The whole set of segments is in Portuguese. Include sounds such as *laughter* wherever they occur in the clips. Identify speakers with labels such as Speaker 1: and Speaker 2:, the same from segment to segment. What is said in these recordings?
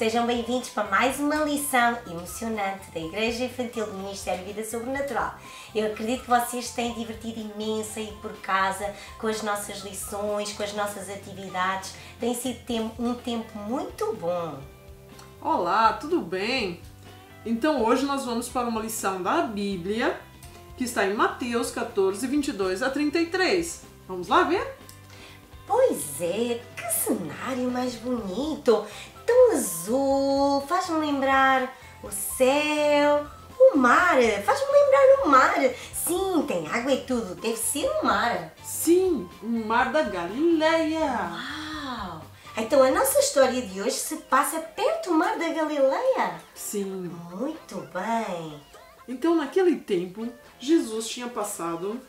Speaker 1: Sejam bem-vindos para mais uma lição emocionante da Igreja Infantil do Ministério Vida Sobrenatural. Eu acredito que vocês têm divertido imenso aí por casa com as nossas lições, com as nossas atividades. Tem sido um tempo muito bom.
Speaker 2: Olá, tudo bem? Então hoje nós vamos para uma lição da Bíblia que está em Mateus 14, 22 a 33. Vamos lá ver?
Speaker 1: Pois é, que cenário mais bonito! Tão azul, faz-me lembrar o céu, o mar, faz-me lembrar o mar. Sim, tem água e tudo, deve ser o mar.
Speaker 2: Sim, o mar da Galileia.
Speaker 1: Uau! Então a nossa história de hoje se passa perto do mar da Galileia?
Speaker 2: Sim.
Speaker 1: Muito bem.
Speaker 2: Então naquele tempo, Jesus tinha passado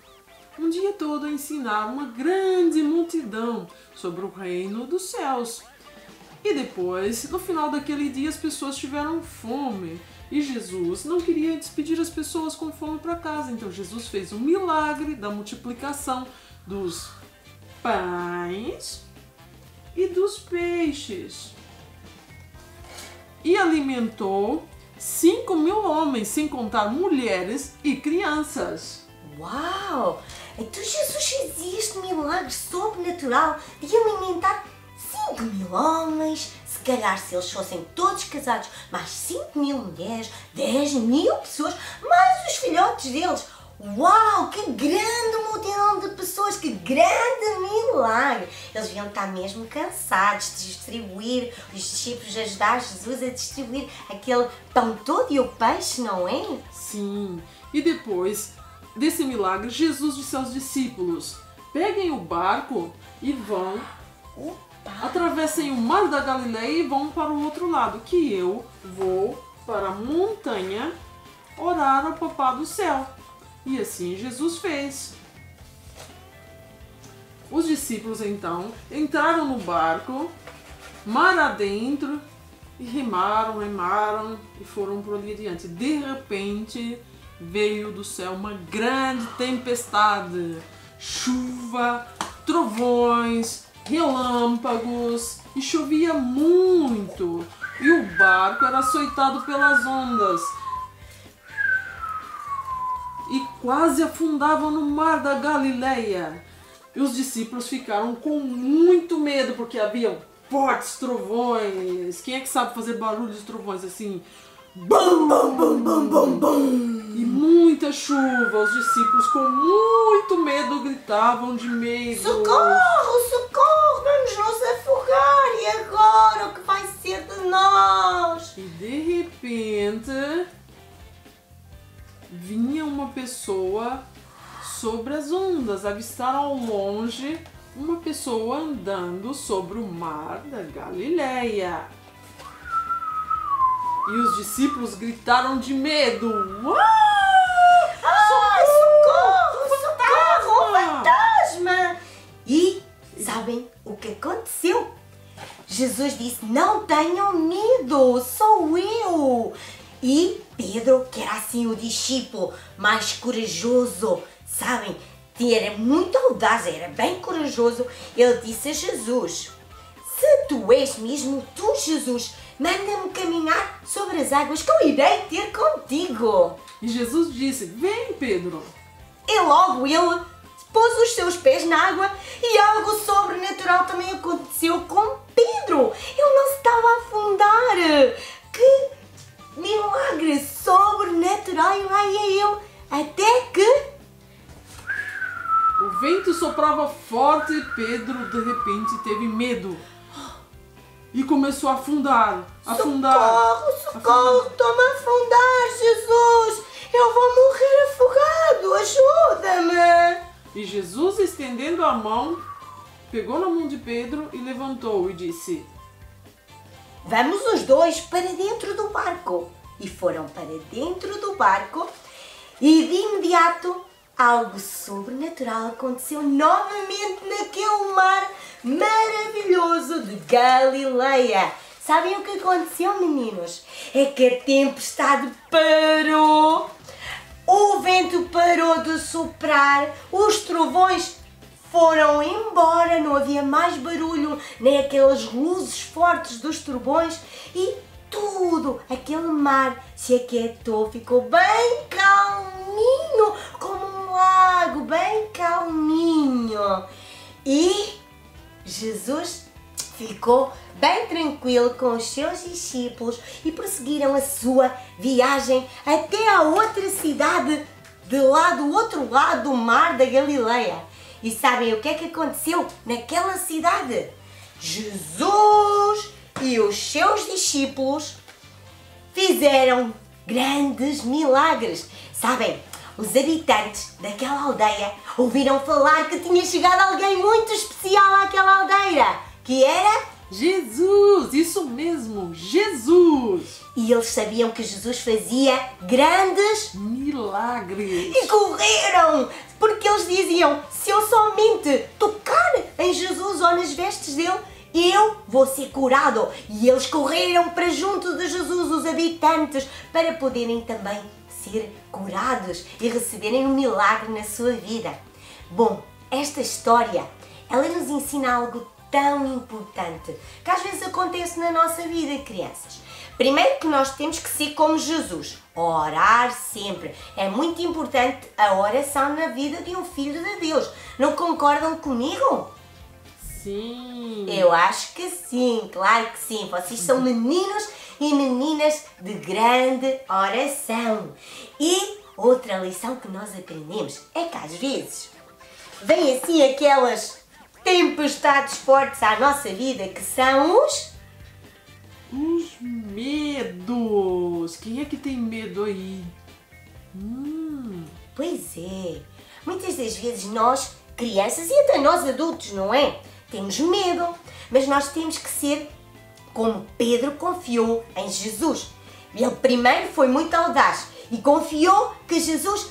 Speaker 2: um dia todo a ensinar uma grande multidão sobre o reino dos céus. E depois, no final daquele dia, as pessoas tiveram fome. E Jesus não queria despedir as pessoas com fome para casa. Então Jesus fez um milagre da multiplicação dos pães e dos peixes. E alimentou cinco mil homens, sem contar mulheres e crianças.
Speaker 1: Uau! Então Jesus fez este milagre sobrenatural de alimentar 5 mil homens, se calhar se eles fossem todos casados, mais 5 mil mulheres, 10 mil pessoas, mais os filhotes deles. Uau, que grande multidão de pessoas, que grande milagre! Eles deviam estar mesmo cansados de distribuir, os discípulos ajudar Jesus a distribuir aquele pão todo e o peixe, não é?
Speaker 2: Sim, e depois desse milagre, Jesus disse aos discípulos: peguem o barco e vão, atravessem o mar da Galileia e vão para o outro lado, que eu vou para a montanha orar ao Papá do céu. E assim Jesus fez. Os discípulos então entraram no barco, mar adentro, e remaram, remaram e foram por ali adiante. De repente, veio do céu uma grande tempestade, chuva, trovões, relâmpagos e chovia muito. E o barco era açoitado pelas ondas e quase afundava no mar da Galileia. E os discípulos ficaram com muito medo porque haviam fortes trovões. Quem é que sabe fazer barulho de trovões assim? Bum, bum, bum, bum, bum, bum e muita chuva. Os discípulos, com muito medo, gritavam de medo:
Speaker 1: Socorro, socorro, vamos nos afogar! E agora o que vai ser de nós?
Speaker 2: E de repente vinha uma pessoa sobre as ondas, avistaram ao longe uma pessoa andando sobre o mar da Galileia. E os discípulos gritaram de medo. Uau!
Speaker 1: Ah, socorro, socorro, fantasma! E sabem o que aconteceu? Jesus disse: Não tenham medo, sou eu. E Pedro, que era assim o discípulo mais corajoso, sabem? Era muito audaz, era bem corajoso. Ele disse a Jesus: Se tu és mesmo tu, Jesus, manda-me caminhar sobre as águas que eu irei ter contigo.
Speaker 2: E Jesus disse: Vem, Pedro.
Speaker 1: E logo ele pôs os seus pés na água e algo sobrenatural também aconteceu com Pedro. Ele não se estava a afundar. Que milagre sobrenatural! E lá ia eu até que.
Speaker 2: O vento soprava forte e Pedro de repente teve medo e começou a afundar, afundar.
Speaker 1: Socorro, socorro, toma afundar, Jesus! Eu vou morrer afogado, ajuda-me!
Speaker 2: E Jesus, estendendo a mão, pegou na mão de Pedro e levantou e disse:
Speaker 1: Vamos os dois para dentro do barco. E foram para dentro do barco e de imediato algo sobrenatural aconteceu novamente naquele mar maravilhoso de Galileia. Sabem o que aconteceu, meninos? É que a tempestade parou, o vento parou de soprar, os trovões foram embora, não havia mais barulho, nem aquelas luzes fortes dos trovões e tudo, aquele mar se aquietou, ficou bem calminho, como um lago, bem calminho. E Jesus ficou bem tranquilo com os seus discípulos e prosseguiram a sua viagem até a outra cidade de lá do outro lado do mar da Galileia. E sabem o que é que aconteceu naquela cidade? Jesus e os seus discípulos fizeram grandes milagres. Sabem, os habitantes daquela aldeia ouviram falar que tinha chegado alguém muito especial àquela aldeia, que era
Speaker 2: Jesus, isso mesmo, Jesus!
Speaker 1: E eles sabiam que Jesus fazia grandes
Speaker 2: milagres.
Speaker 1: E correram, porque eles diziam: se eu somente tocar em Jesus ou nas vestes dele, eu vou ser curado. E eles correram para junto de Jesus, os habitantes, para poderem também ser curados e receberem um milagre na sua vida. Bom, esta história, ela nos ensina algo tão importante que às vezes acontece na nossa vida, crianças. Primeiro que nós temos que ser como Jesus, orar sempre. É muito importante a oração na vida de um filho de Deus. Não concordam comigo?
Speaker 2: Sim.
Speaker 1: Eu acho que sim, claro que sim. Vocês são meninos e meninas de grande oração. E outra lição que nós aprendemos é que às vezes vem assim aquelas tempestades fortes à nossa vida que são os.
Speaker 2: Os medos. Quem é que tem medo aí? Hum.
Speaker 1: Pois é. Muitas das vezes nós, crianças e até nós adultos, não é? Temos medo, mas nós temos que ser como Pedro confiou em Jesus. Ele primeiro foi muito audaz e confiou que Jesus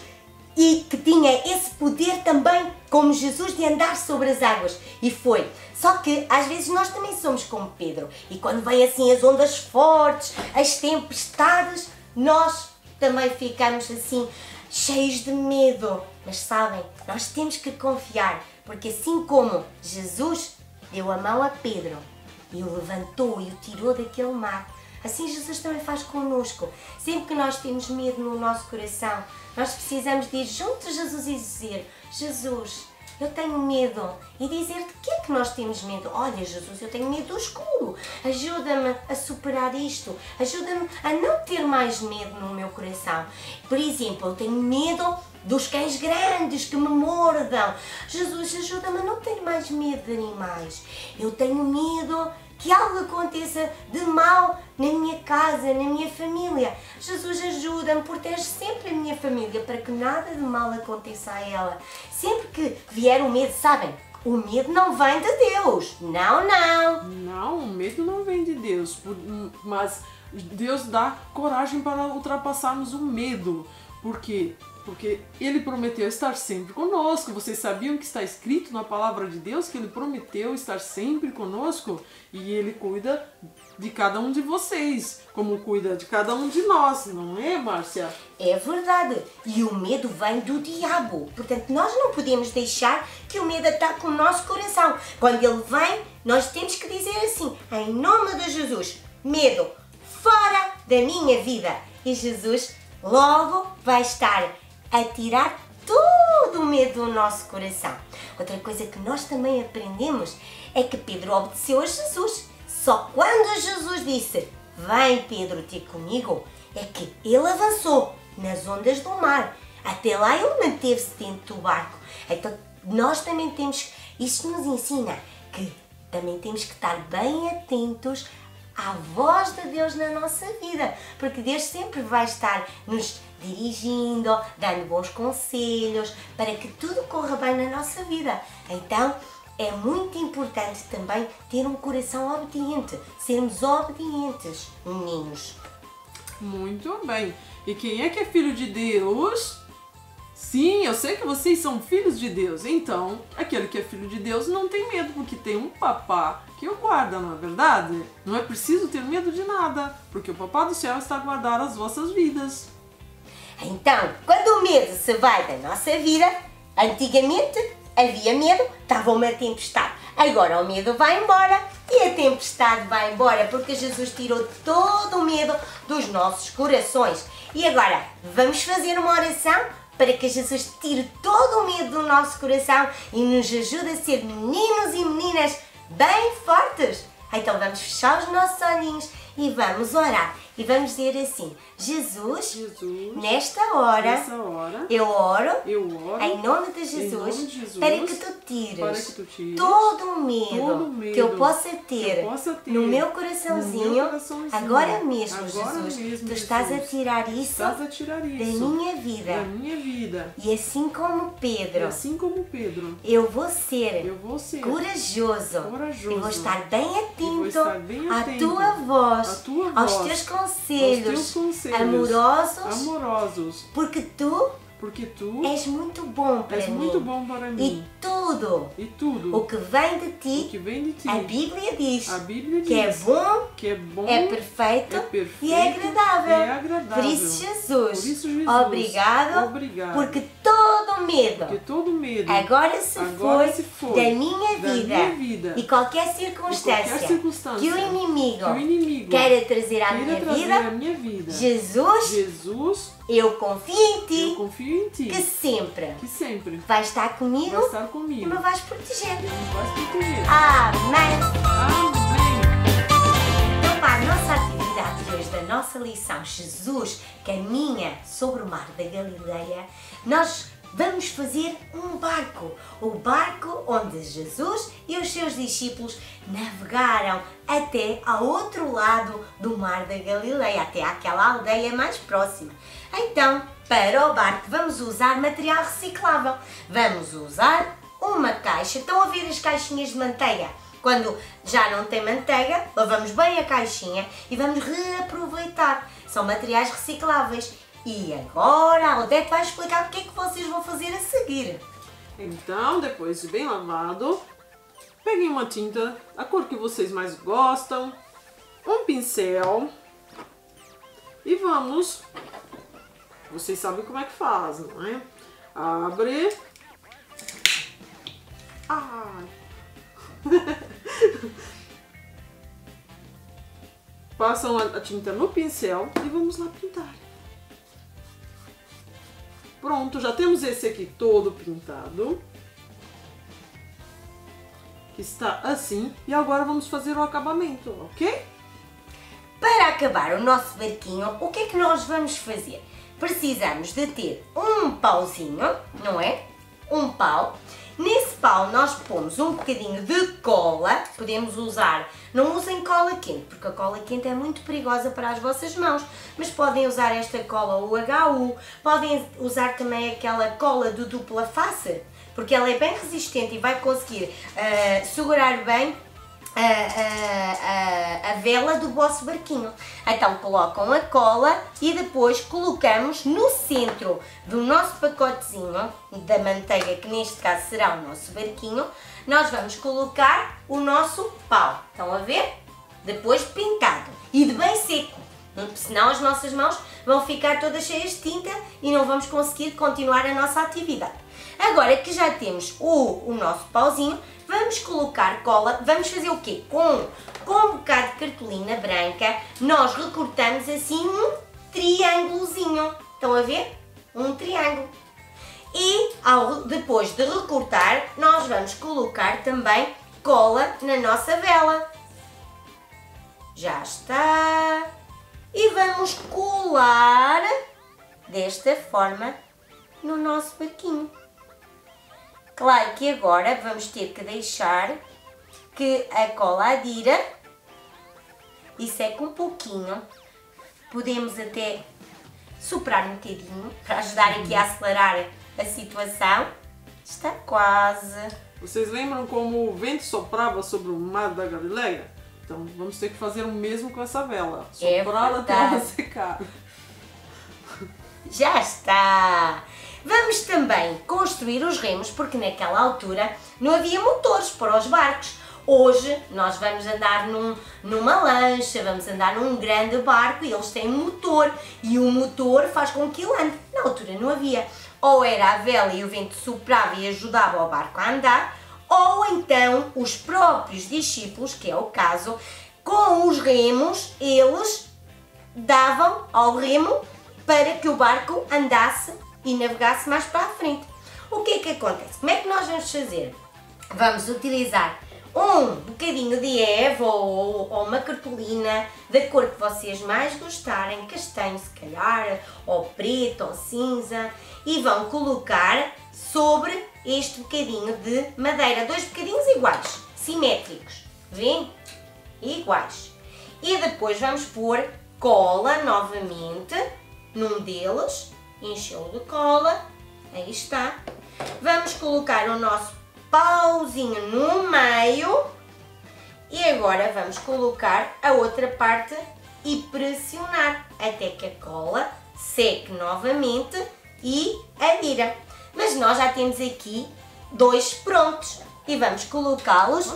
Speaker 1: e que tinha esse poder também, como Jesus, de andar sobre as águas. E foi. Só que às vezes nós também somos como Pedro. E quando vêm assim as ondas fortes, as tempestades, nós também ficamos assim cheios de medo. Mas sabem, nós temos que confiar, porque assim como Jesus deu a mão a Pedro e o levantou e o tirou daquele mar, Assim Jesus também faz conosco. Sempre que nós temos medo no nosso coração, nós precisamos de ir junto a Jesus e dizer: Jesus, eu tenho medo. E dizer de que é que nós temos medo? Olha, Jesus, eu tenho medo do escuro. Ajuda-me a superar isto. Ajuda-me a não ter mais medo no meu coração. Por exemplo, eu tenho medo dos cães grandes que me mordam. Jesus, ajuda-me a não ter mais medo de animais. Eu tenho medo que algo aconteça de mal na minha casa, na minha família. Jesus ajuda-me, protege sempre a minha família para que nada de mal aconteça a ela. Sempre que vier o medo, sabem? O medo não vem de Deus. Não, não.
Speaker 2: Não, o medo não vem de Deus, mas Deus dá coragem para ultrapassarmos o medo. Porque porque ele prometeu estar sempre conosco. Vocês sabiam que está escrito na palavra de Deus que ele prometeu estar sempre conosco e ele cuida de cada um de vocês, como cuida de cada um de nós, não é, Márcia?
Speaker 1: É verdade. E o medo vem do diabo. Portanto, nós não podemos deixar que o medo ataque o nosso coração. Quando ele vem, nós temos que dizer assim: em nome de Jesus, medo, fora da minha vida. E Jesus logo vai estar a tirar todo o medo do nosso coração. Outra coisa que nós também aprendemos é que Pedro obedeceu a Jesus. Só quando Jesus disse: Vem, Pedro, ter comigo, é que ele avançou nas ondas do mar. Até lá ele manteve-se dentro do barco. Então nós também temos, isto nos ensina que também temos que estar bem atentos à voz de Deus na nossa vida, porque Deus sempre vai estar nos dirigindo, dando bons conselhos para que tudo corra bem na nossa vida. Então, é muito importante também ter um coração obediente, sermos obedientes, meninos.
Speaker 2: Muito bem. E quem é que é filho de Deus? Sim, eu sei que vocês são filhos de Deus. Então, aquele que é filho de Deus não tem medo, porque tem um papá que o guarda, não é verdade? Não é preciso ter medo de nada, porque o papá do céu está a guardar as vossas vidas.
Speaker 1: Então, quando o medo se vai da nossa vida, antigamente havia medo, estava uma tempestade. Agora o medo vai embora e a tempestade vai embora, porque Jesus tirou todo o medo dos nossos corações. E agora, vamos fazer uma oração para que Jesus tire todo o medo do nosso coração e nos ajude a ser meninos e meninas bem fortes. Então vamos fechar os nossos olhinhos e vamos orar. E vamos dizer assim: Jesus,
Speaker 2: Jesus,
Speaker 1: nesta hora,
Speaker 2: hora,
Speaker 1: eu oro
Speaker 2: eu oro
Speaker 1: em nome de Jesus,
Speaker 2: nome de Jesus,
Speaker 1: para que tu tires,
Speaker 2: que tu tires
Speaker 1: todo o medo,
Speaker 2: todo o medo
Speaker 1: que eu possa ter,
Speaker 2: que eu possa ter
Speaker 1: no meu
Speaker 2: no
Speaker 1: coraçãozinho,
Speaker 2: meu coraçãozinho.
Speaker 1: agora mesmo,
Speaker 2: Agora
Speaker 1: Jesus.
Speaker 2: mesmo,
Speaker 1: tu estás a tirar isso
Speaker 2: a tirar
Speaker 1: da
Speaker 2: isso
Speaker 1: minha vida.
Speaker 2: da minha vida.
Speaker 1: E assim como Pedro,
Speaker 2: assim como Pedro,
Speaker 1: eu vou ser
Speaker 2: eu vou ser
Speaker 1: corajoso.
Speaker 2: Corajoso.
Speaker 1: E vou estar bem atento, à tua voz,
Speaker 2: tua
Speaker 1: aos
Speaker 2: voz,
Speaker 1: teus conselhos,
Speaker 2: teus conselhos
Speaker 1: amorosos,
Speaker 2: amorosos,
Speaker 1: porque tu
Speaker 2: porque tu
Speaker 1: és muito bom para
Speaker 2: és
Speaker 1: mim.
Speaker 2: muito bom para
Speaker 1: E
Speaker 2: mim.
Speaker 1: tudo
Speaker 2: E tudo
Speaker 1: o que vem de ti,
Speaker 2: que vem de ti,
Speaker 1: a Bíblia diz
Speaker 2: a Bíblia diz
Speaker 1: que é bom,
Speaker 2: que é bom,
Speaker 1: é perfeito,
Speaker 2: é perfeito
Speaker 1: e é agradável.
Speaker 2: e é agradável.
Speaker 1: Por isso, Jesus,
Speaker 2: Por isso, Jesus,
Speaker 1: obrigado,
Speaker 2: obrigado,
Speaker 1: porque todo medo
Speaker 2: porque todo medo
Speaker 1: agora se,
Speaker 2: agora
Speaker 1: foi,
Speaker 2: se foi
Speaker 1: da minha
Speaker 2: da
Speaker 1: vida,
Speaker 2: minha vida
Speaker 1: e qualquer
Speaker 2: e
Speaker 1: circunstância,
Speaker 2: qualquer circunstância
Speaker 1: que o inimigo,
Speaker 2: que o inimigo
Speaker 1: queira trazer à minha
Speaker 2: trazer
Speaker 1: vida,
Speaker 2: minha vida,
Speaker 1: Jesus,
Speaker 2: Jesus,
Speaker 1: eu confio em
Speaker 2: eu
Speaker 1: ti
Speaker 2: confio em ti,
Speaker 1: que sempre
Speaker 2: que sempre
Speaker 1: vais estar comigo
Speaker 2: vai estar
Speaker 1: e
Speaker 2: comigo,
Speaker 1: me vais proteger.
Speaker 2: e me vais proteger.
Speaker 1: Amém.
Speaker 2: Amém.
Speaker 1: Então, para a nossa atividade de hoje, da nossa lição, Jesus caminha sobre o mar da Galileia, nós vamos fazer um barco. O barco onde Jesus e os seus discípulos navegaram até ao outro lado do mar da Galileia, até àquela aldeia mais próxima. Então, para o barco, vamos usar material reciclável. Vamos usar uma caixa. Estão a ver as caixinhas de manteiga? Quando já não tem manteiga, lavamos bem a caixinha e vamos reaproveitar. São materiais recicláveis. E agora a Odete vai explicar o que é que vocês vão fazer a seguir.
Speaker 2: Então, depois de bem lavado, peguem uma tinta, a cor que vocês mais gostam, um pincel e vamos. Vocês sabem como é que faz, não é? Abre. Ai. *laughs* Passam a tinta no pincel e vamos lá pintar. Pronto, já temos esse aqui todo pintado. Que está assim. E agora vamos fazer o acabamento, ok?
Speaker 1: Para acabar o nosso barquinho, o que é que nós vamos fazer? Precisamos de ter um pauzinho, não é? Um pau. Nesse pau nós pomos um bocadinho de cola, podemos usar, não usem cola quente, porque a cola quente é muito perigosa para as vossas mãos, mas podem usar esta cola UHU, podem usar também aquela cola do dupla face, porque ela é bem resistente e vai conseguir ah, segurar bem a, a- a- vela do vosso barquinho. Então colocam a cola e depois colocamos no centro do nosso pacotezinho da manteiga, que neste caso será o nosso barquinho, nós vamos colocar o nosso pau. Estão a ver? Depois pintado e de bem seco. Senão as nossas mãos vão ficar todas cheias de tinta e não vamos conseguir continuar a nossa atividade. Agora que já temos o, o nosso pauzinho, vamos colocar cola. Vamos fazer o quê? Com, com um bocado de cartolina branca, nós recortamos assim um triângulozinho. Estão a ver? Um triângulo. E ao, depois de recortar, nós vamos colocar também cola na nossa vela. Já está. E vamos colar desta forma no nosso barquinho. Claro que agora vamos ter que deixar que a cola adira e seque um pouquinho. Podemos até soprar um bocadinho para ajudar aqui a acelerar a situação. Está quase.
Speaker 2: Vocês lembram como o vento soprava sobre o mar da Galileia? Então vamos ter que fazer o mesmo com essa vela.
Speaker 1: É
Speaker 2: Soprar até ela secar.
Speaker 1: Já está! Vamos também construir os remos, porque naquela altura não havia motores para os barcos. Hoje nós vamos andar num, numa lancha, vamos andar num grande barco e eles têm motor e o motor faz com que ele ande. Na altura não havia. ou era a vela e o vento soprava e ajudava o barco a andar, ou então os próprios discípulos, que é o caso, com os remos, eles davam ao remo para que o barco andasse e navegasse mais para a frente. O que é que acontece? Como é que nós vamos fazer? Vamos utilizar um bocadinho de Eva ou, ou, uma cartolina da cor que vocês mais gostarem, castanho se calhar, ou preto ou cinza, e vão colocar sobre este bocadinho de madeira, dois bocadinhos iguais, simétricos, vêem? Iguais. E depois vamos pôr cola novamente num deles, encheu de cola, aí está. Vamos colocar o nosso pauzinho no meio e agora vamos colocar a outra parte e pressionar até que a cola seque novamente e adira. Mas nós já temos aqui dois prontos e vamos colocá-los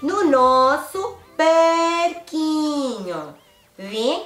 Speaker 1: no nosso barquinho. Vê?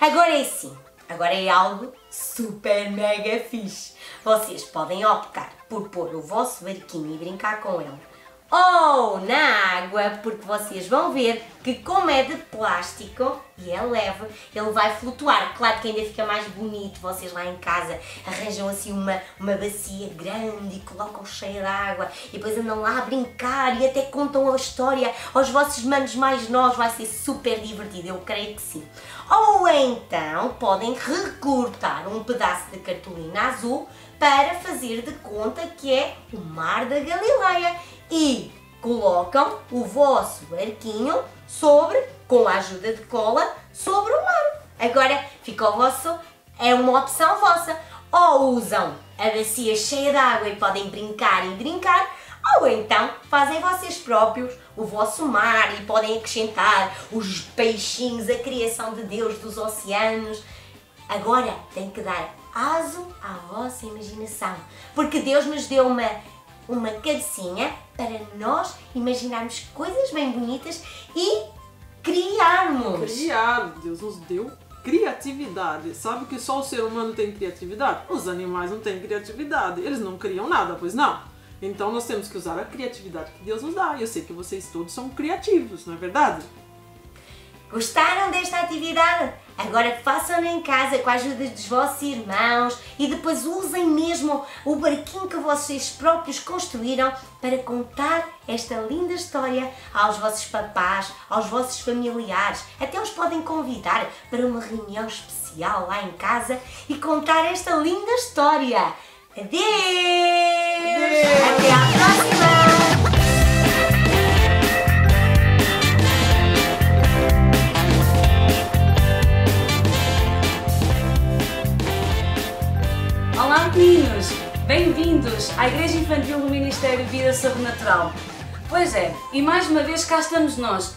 Speaker 1: Agora é sim, agora é algo super mega fixe. Vocês podem optar por pôr o vosso barquinho e brincar com ele ou na água, porque vocês vão ver que como é de plástico e é leve, ele vai flutuar. Claro que ainda fica mais bonito, vocês lá em casa arranjam assim uma, uma bacia grande e colocam cheia de água e depois andam lá a brincar e até contam a história aos vossos manos mais novos, vai ser super divertido, eu creio que sim. Ou então podem recortar um pedaço de cartolina azul para fazer de conta que é o Mar da Galileia e colocam o vosso barquinho sobre, com a ajuda de cola, sobre o mar. Agora fica o vosso, é uma opção vossa. Ou usam a bacia cheia de água e podem brincar e brincar, ou então fazem vocês próprios o vosso mar e podem acrescentar os peixinhos, a criação de Deus dos oceanos. Agora tem que dar aso à vossa imaginação, porque Deus nos deu uma uma cabecinha para nós imaginarmos coisas bem bonitas e criarmos.
Speaker 2: Criar, Deus nos deu criatividade. Sabe que só o ser humano tem criatividade? Os animais não têm criatividade. Eles não criam nada, pois não? Então nós temos que usar a criatividade que Deus nos dá. E eu sei que vocês todos são criativos, não é verdade?
Speaker 1: Gostaram desta atividade? Agora façam em casa com a ajuda dos vossos irmãos e depois usem mesmo o barquinho que vocês próprios construíram para contar esta linda história aos vossos papás, aos vossos familiares. Até os podem convidar para uma reunião especial lá em casa e contar esta linda história. Adeus! Até à próxima!
Speaker 3: Bem-vindos à Igreja Infantil do Ministério Vida Sobrenatural. Pois é, e mais uma vez cá estamos nós.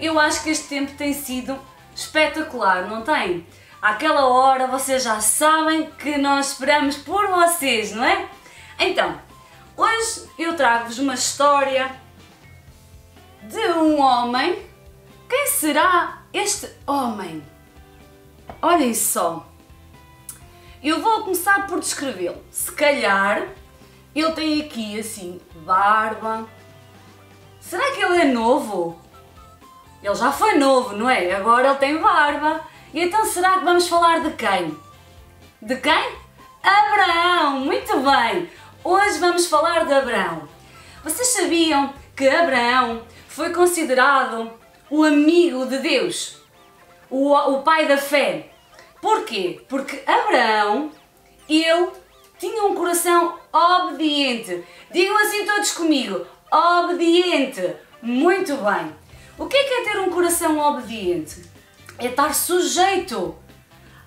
Speaker 3: Eu acho que este tempo tem sido espetacular, não tem? Àquela hora vocês já sabem que nós esperamos por vocês, não é? Então, hoje eu trago-vos uma história de um homem. Quem será este homem? Olhem só. Eu vou começar por descrevê-lo. Se calhar ele tem aqui assim barba. Será que ele é novo? Ele já foi novo, não é? Agora ele tem barba. E então será que vamos falar de quem? De quem? Abraão! Muito bem! Hoje vamos falar de Abraão. Vocês sabiam que Abraão foi considerado o amigo de Deus? O, o pai da fé. Porquê? Porque Abraão, ele tinha um coração obediente. Digam assim todos comigo: obediente. Muito bem. O que é, que é ter um coração obediente? É estar sujeito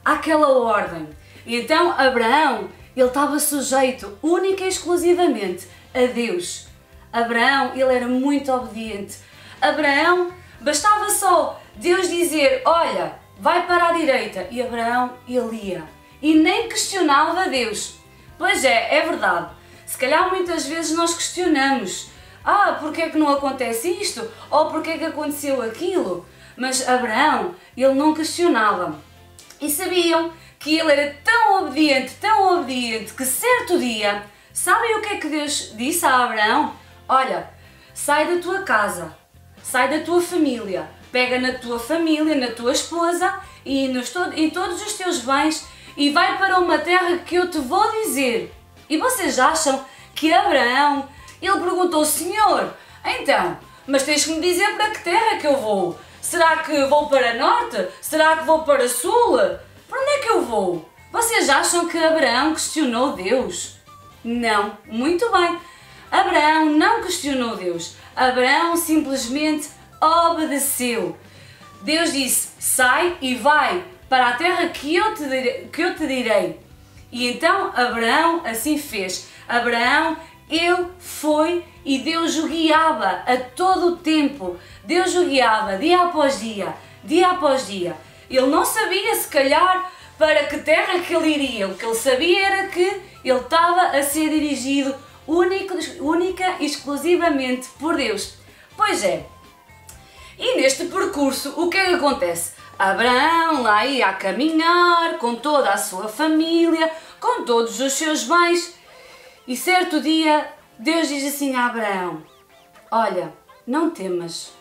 Speaker 3: àquela ordem. Então Abraão, ele estava sujeito única e exclusivamente a Deus. Abraão, ele era muito obediente. Abraão, bastava só Deus dizer: Olha, vai para a direita. E Abraão, ele ia. E nem questionava Deus. Pois é, é verdade. Se calhar muitas vezes nós questionamos. Ah, porque é que não acontece isto? Ou porque é que aconteceu aquilo? Mas Abraão, ele não questionava. E sabiam que ele era tão obediente, tão obediente, que certo dia, sabem o que é que Deus disse a Abraão? Olha, sai da tua casa, sai da tua família, pega na tua família, na tua esposa e nos em todos os teus bens e vai para uma terra que eu te vou dizer. E vocês acham que Abraão, ele perguntou, Senhor, então, mas tens que me dizer para que terra que eu vou? Será que vou para norte? Será que vou para sul? Para onde é que eu vou? Vocês acham que Abraão questionou Deus? Não, muito bem. Abraão não questionou Deus. Abraão simplesmente obedeceu. Deus disse: sai e vai para a terra que eu te direi. Que eu te direi. E então Abraão assim fez. Abraão, ele foi e Deus o guiava a todo o tempo. Deus o guiava dia após dia, dia após dia. Ele não sabia, se calhar, para que terra que ele iria. O que ele sabia era que ele estava a ser dirigido único, única e exclusivamente por Deus. Pois é. E neste percurso, o que é que acontece? Abraão lá ia a caminhar com toda a sua família, com todos os seus bens. E certo dia, Deus diz assim a Abraão: Olha, não temas.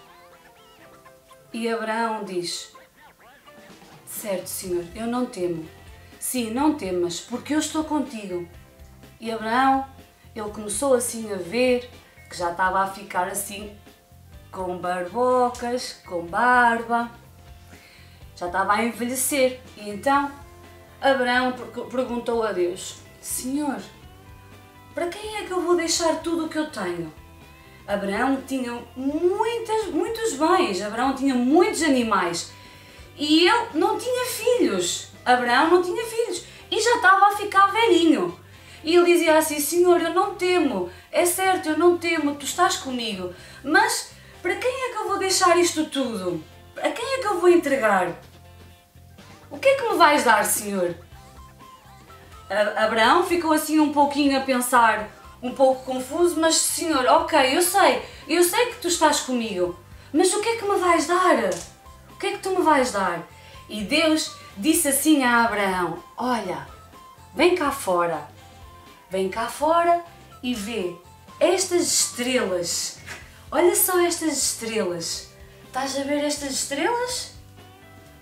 Speaker 3: E Abraão diz: Certo, Senhor, eu não temo. Sim, não temas, porque eu estou contigo. E Abraão, ele começou assim a ver que já estava a ficar assim com barbocas, com barba, já estava a envelhecer. E então Abraão perguntou a Deus: Senhor, para quem é que eu vou deixar tudo o que eu tenho? Abraão tinha muitas, muitos bens, Abraão tinha muitos animais e ele não tinha filhos. Abraão não tinha filhos e já estava a ficar velhinho. E ele dizia assim: Senhor, eu não temo, é certo, eu não temo, tu estás comigo, mas para quem é que eu vou deixar isto tudo? A quem é que eu vou entregar? O que é que me vais dar, Senhor? Abraão ficou assim um pouquinho a pensar, um pouco confuso, mas Senhor, ok, eu sei, eu sei que tu estás comigo, mas o que é que me vais dar? O que é que tu me vais dar? E Deus disse assim a Abraão: Olha, vem cá fora, vem cá fora e vê estas estrelas. Olha só estas estrelas. Estás a ver estas estrelas?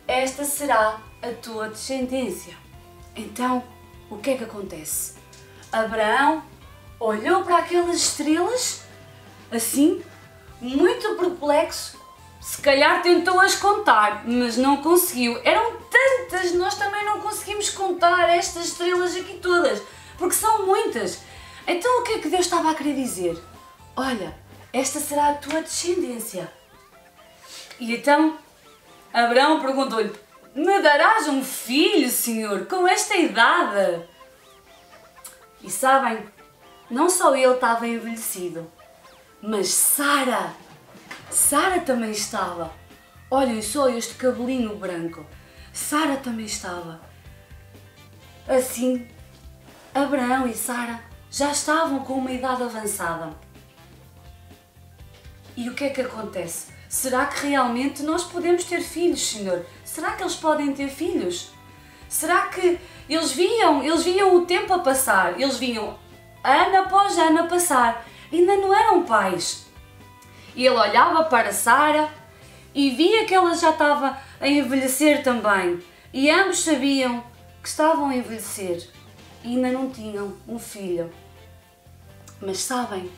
Speaker 3: Esta será a tua descendência. Então, o que é que acontece? Abraão olhou para aquelas estrelas, assim, muito perplexo. Se calhar tentou-as contar, mas não conseguiu. Eram tantas, nós também não conseguimos contar estas estrelas aqui todas, porque são muitas. Então o que é que Deus estava a querer dizer? Olha, esta será a tua descendência. E então Abraão perguntou-lhe: me darás um filho, Senhor, com esta idade? E sabem, não só ele estava envelhecido, mas Sara, Sara também estava. Olhem só este cabelinho branco. Sara também estava. Assim, Abraão e Sara já estavam com uma idade avançada. E o que é que acontece? Será que realmente nós podemos ter filhos, Senhor? Será que eles podem ter filhos? Será que eles viam, eles viam o tempo a passar, eles viam ano após ano a passar, ainda não eram pais. E ele olhava para Sara e via que ela já estava a envelhecer também. E ambos sabiam que estavam a envelhecer e ainda não tinham um filho. Mas sabem,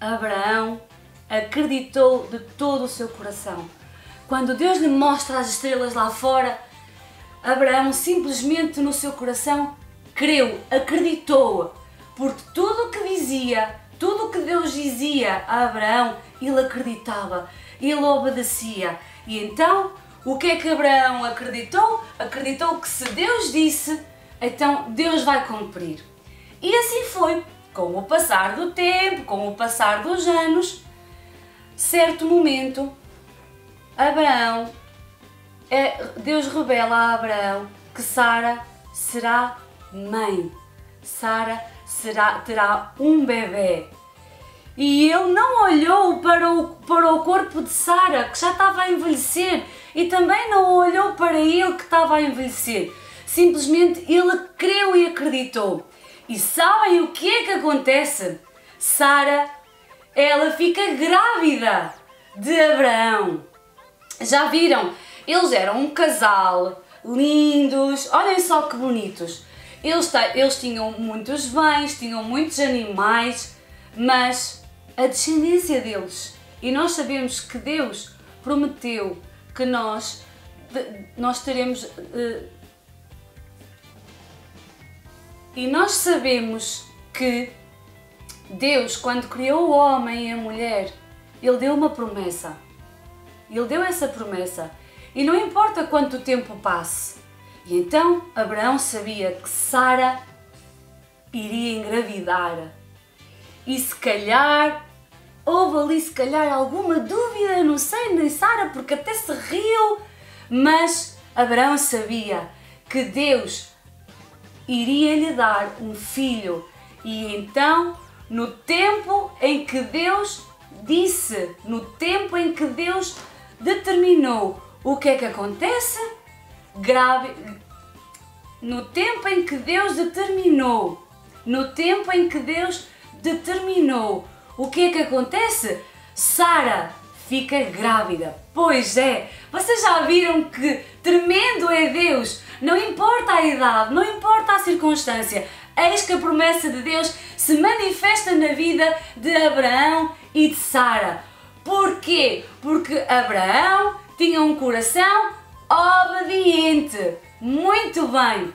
Speaker 3: Abraão acreditou de todo o seu coração. Quando Deus lhe mostra as estrelas lá fora, Abraão simplesmente no seu coração creu, acreditou, porque tudo o que dizia, tudo o que Deus dizia a Abraão, ele acreditava, ele obedecia. E então, o que é que Abraão acreditou? Acreditou que se Deus disse, então Deus vai cumprir. E assim foi. Com o passar do tempo, com o passar dos anos, certo momento, Abraão, é, Deus revela a Abraão que Sara será mãe. Sara será terá um bebê. E ele não olhou para o, para o corpo de Sara, que já estava a envelhecer, e também não olhou para ele que estava a envelhecer. Simplesmente ele creu e acreditou. E sabem o que é que acontece? Sara, ela fica grávida de Abraão. Já viram? Eles eram um casal, lindos, olhem só que bonitos. Eles, eles tinham muitos bens, tinham muitos animais, mas a descendência deles. E nós sabemos que Deus prometeu que nós, nós teremos. Uh, e nós sabemos que Deus, quando criou o homem e a mulher, Ele deu uma promessa. Ele deu essa promessa. E não importa quanto tempo passe. E então Abraão sabia que Sara iria engravidar. E se calhar houve ali se calhar alguma dúvida, não sei, nem Sara, porque até se riu, mas Abraão sabia que Deus iria lhe dar um filho. E então, no tempo em que Deus disse, no tempo em que Deus determinou o que é que acontece, grave, no tempo em que Deus determinou, no tempo em que Deus determinou o que é que acontece? Sara fica grávida. Pois é, vocês já viram que tremendo é Deus? Não importa a idade, não importa a circunstância, eis que a promessa de Deus se manifesta na vida de Abraão e de Sara. Porquê? Porque Abraão tinha um coração obediente. Muito bem.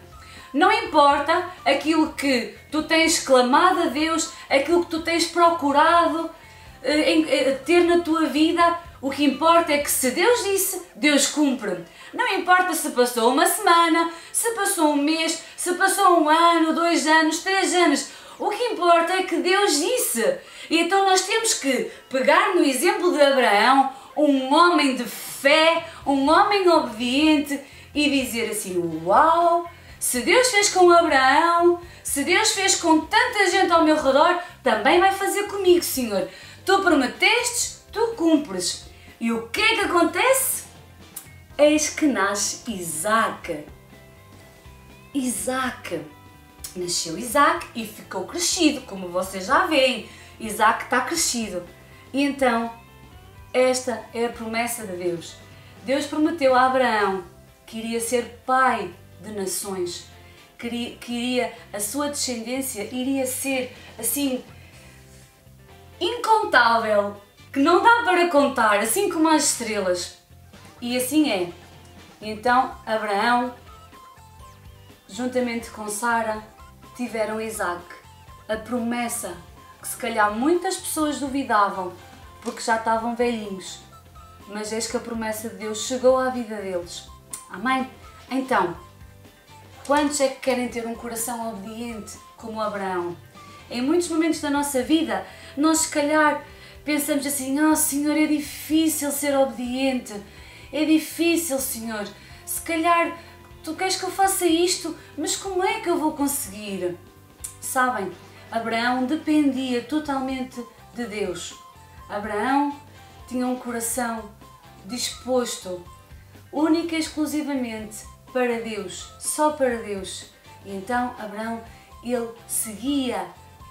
Speaker 3: Não importa aquilo que tu tens clamado a Deus, aquilo que tu tens procurado eh, eh, ter na tua vida, o que importa é que se Deus disse, Deus cumpre. Não importa se passou uma semana, se passou um mês, se passou um ano, dois anos, três anos. O que importa é que Deus disse. E então nós temos que pegar no exemplo de Abraão, um homem de fé, um homem obediente, e dizer assim: Uau! Se Deus fez com Abraão, se Deus fez com tanta gente ao meu redor, também vai fazer comigo, Senhor. Tu prometeste, tu cumpres. E o que é que acontece? Eis que nasce Isaac. Isaac. Nasceu Isaac e ficou crescido, como vocês já veem. Isaac está crescido. E então, esta é a promessa de Deus. Deus prometeu a Abraão que iria ser pai de nações, que iria, a sua descendência iria ser assim incontável, que não dá para contar, assim como as estrelas. E assim é. Então Abraão, juntamente com Sara, tiveram Isaac, a promessa que se calhar muitas pessoas duvidavam porque já estavam velhinhos. Mas eis que a promessa de Deus chegou à vida deles. Amém? Então, Quantos é que querem ter um coração obediente como Abraão? Em muitos momentos da nossa vida, nós se calhar pensamos assim: Oh Senhor, é difícil ser obediente, é difícil, Senhor. Se calhar tu queres que eu faça isto, mas como é que eu vou conseguir? Sabem, Abraão dependia totalmente de Deus. Abraão tinha um coração disposto, única e exclusivamente para Deus, só para Deus. E então Abraão, ele seguia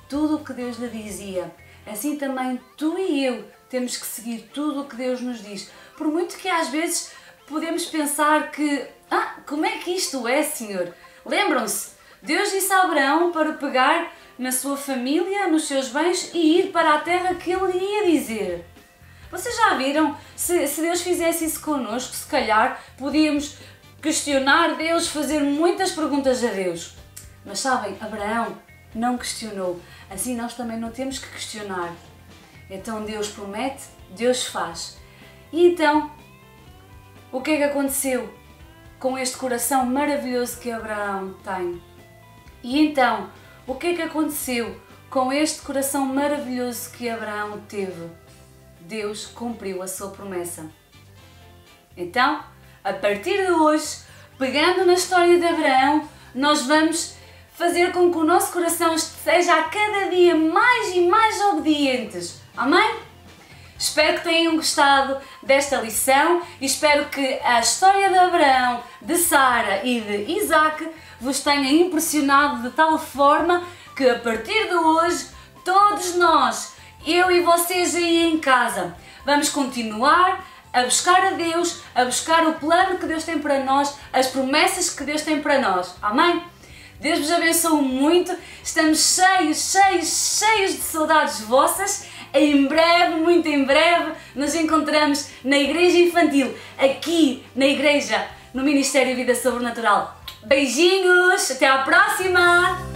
Speaker 3: tudo o que Deus lhe dizia. Assim também tu e eu temos que seguir tudo o que Deus nos diz. Por muito que às vezes podemos pensar que, ah, como é que isto é, Senhor? Lembram-se, Deus disse a Abraão para pegar na sua família, nos seus bens e ir para a terra que ele ia dizer. Vocês já viram? Se, se Deus fizesse isso connosco, se calhar podíamos questionar Deus, fazer muitas perguntas a Deus. Mas sabem, Abraão não questionou. Assim nós também não temos que questionar. Então Deus promete, Deus faz. E então, o que é que aconteceu com este coração maravilhoso que Abraão tem? E então, o que é que aconteceu com este coração maravilhoso que Abraão teve? Deus cumpriu a sua promessa. Então, a partir de hoje, pegando na história de Abraão, nós vamos fazer com que o nosso coração seja a cada dia mais e mais obedientes. Amém? Espero que tenham gostado desta lição e espero que a história de Abraão, de Sara e de Isaac vos tenha impressionado de tal forma que a partir de hoje todos nós, eu e vocês aí em casa, vamos continuar a buscar a Deus, a buscar o plano que Deus tem para nós, as promessas que Deus tem para nós. Amém? Deus vos abençoe muito. Estamos cheios, cheios, cheios de saudades vossas. Em breve, muito em breve, nos encontramos na Igreja Infantil, aqui na Igreja, no Ministério Vida Sobrenatural. Beijinhos, até à próxima!